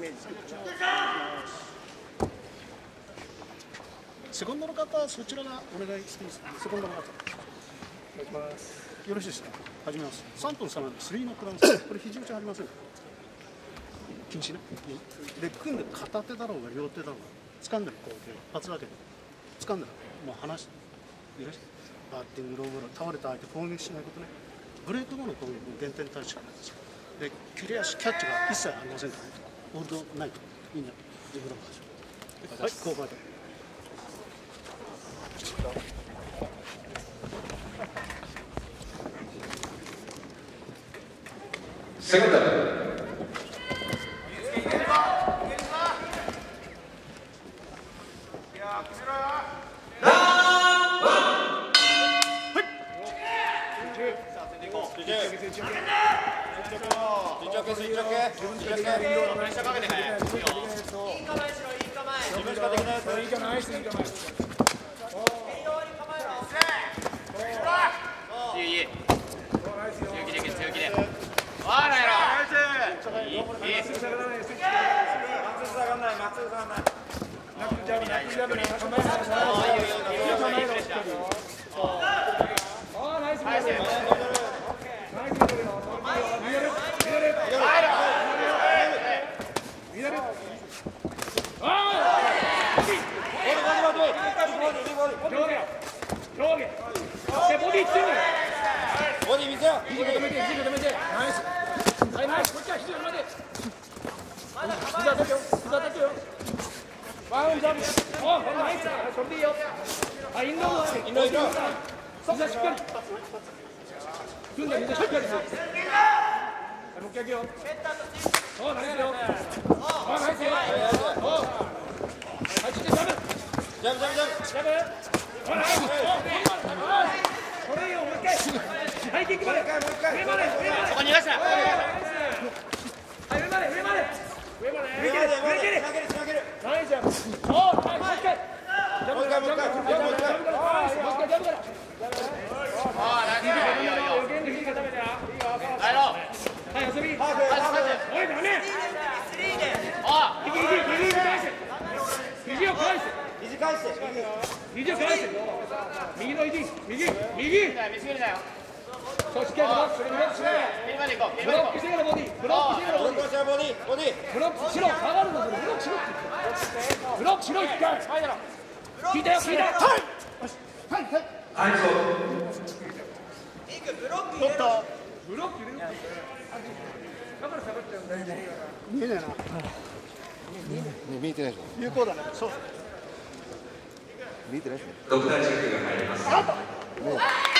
メージセコンドの方そちらがお願いしていいですかセコンドの方お願いしますよろしいですか？始めます3分3なんで3のクラウンスこれ肘打ちありません禁止ねで組んで片手だろうが両手だろうが掴んでるこう一発だけで掴んでるもう離していらしゃバッティングローブロー倒れた相手攻撃しないこと。ねブレーク後の攻撃の減点対象なんですよで切れ足キャッチが一切ありませんからねホールドないとみんな自分の場所はいこうまでセカンドいい。いい強気で強気でわあなやろいいいいボディ見せよ肘止めて肘止めてナイスはいナイスこっちは肘止めて膝立てよ膝立てよワンジャンプおナイスそれで。いいよはいインドもインドインド膝しっかり組んで。膝しっかりするはいもう一回いくよおナイスよおナイスよおはいちっちゃいジャンプジャンプジャンプジャンプジャンプおナイスおこれいいよもう一回はいキックまで。上まで。上まで。そこ逃がしたブロック、ブロックしながら。ピンまで行こうピンブロッまで行こクしてからボディ、ブロックしてからボディ。ボディボディブロックしろ、ブロック入れるだから下がっちゃうんだよ。見えねえな見えてないでしょ。有効だねそう。見えてないですね。ドクターチェックが入ります。